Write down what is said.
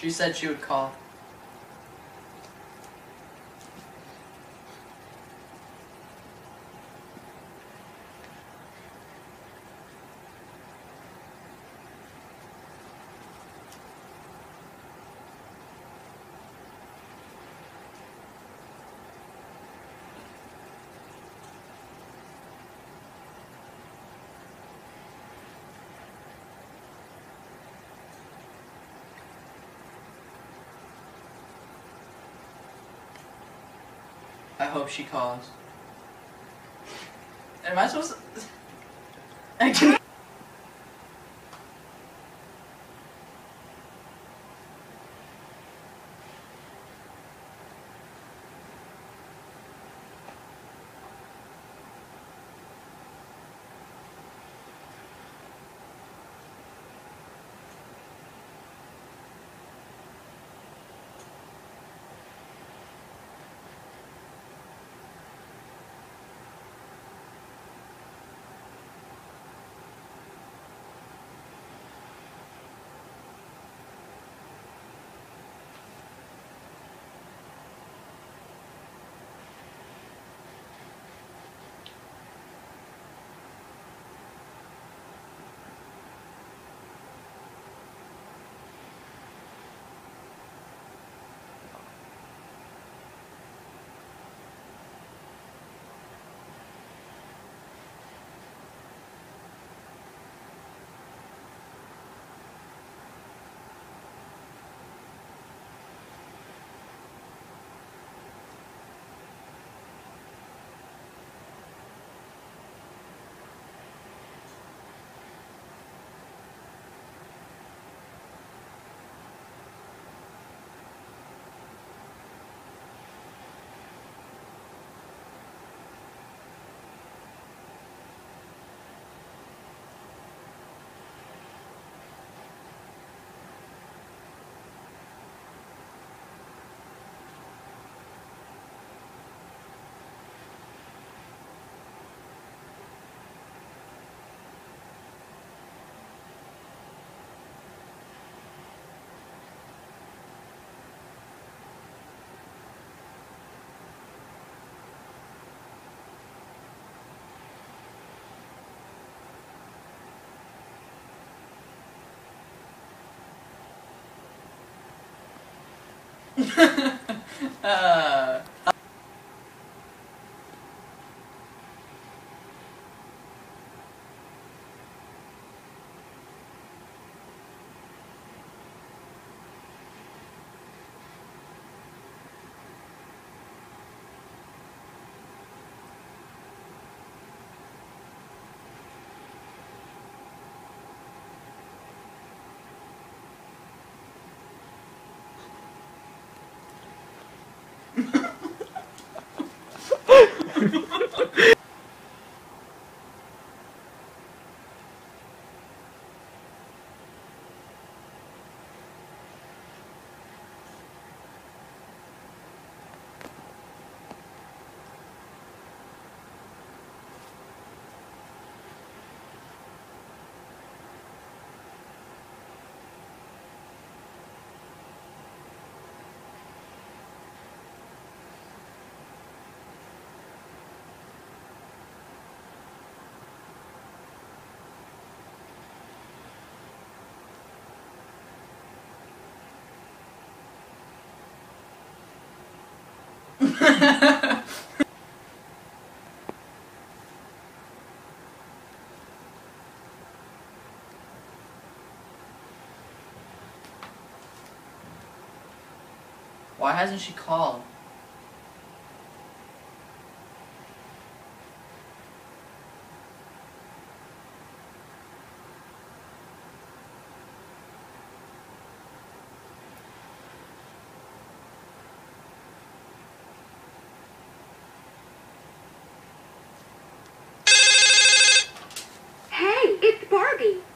She said she would call. I hope she calls. Am I supposed to? I can. Uh, Why hasn't she called? Hey, it's Barbie.